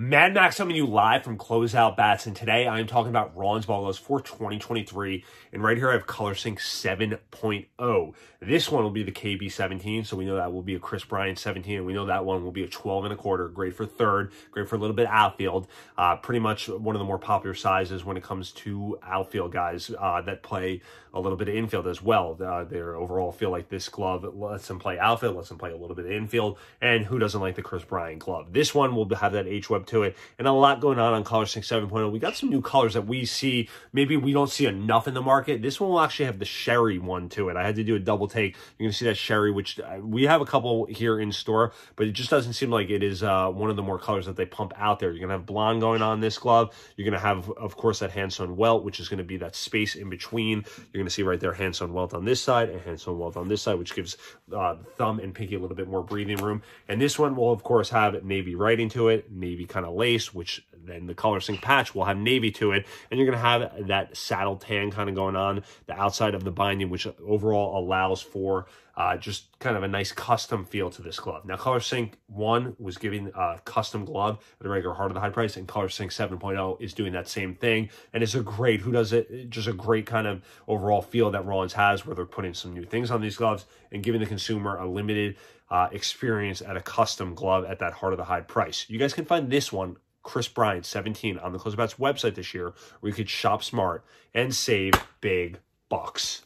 Mad Max coming you live from Closeout Bats, and today I'm talking about Ball Gloves for 2023. And right here I have Color Sync 7.0. This one will be the KB17, so we know that will be a Kris Bryant 17, and we know that one will be a 12 and a quarter. Great for third, great for a little bit outfield. Uh, pretty much one of the more popular sizes when it comes to outfield guys uh, that play a little bit of infield as well. Uh, they overall feel like this glove lets them play outfield, lets them play a little bit of infield, and who doesn't like the Kris Bryant glove? This one will have that H-Web to it, and a lot going on on Color Sync 7.0. We got some new colors that we see, maybe we don't see enough in the market. This one will actually have the sherry one to it. I had to do a double take. You're going to see that sherry, which uh, we have a couple here in store, but it just doesn't seem like it is uh, one of the more colors that they pump out there. You're going to have blonde going on this glove. You're going to have, of course, that hand-sewn welt, which is going to be that space in between. You're going to see right there hand-sewn welt on this side and hand-sewn welt on this side, which gives uh, thumb and pinky a little bit more breathing room. And this one will, of course, have navy writing to it, navy kind of lace, which then the color sync patch will have navy to it. And you're going to have that saddle tan kind of going on the outside of the binding, which overall allows for uh, just kind of a nice custom feel to this glove. Now, Color Sync 1 was giving a custom glove at a regular Heart of the Hide price, and Color Sync 7.0 is doing that same thing. And it's a great, who does it, just a great kind of overall feel that Rawlings has where they're putting some new things on these gloves and giving the consumer a limited uh, experience at a custom glove at that Heart of the Hide price. You guys can find this one Kris Bryant, 17, on the Closeout Bats website this year, where you could shop smart and save big bucks.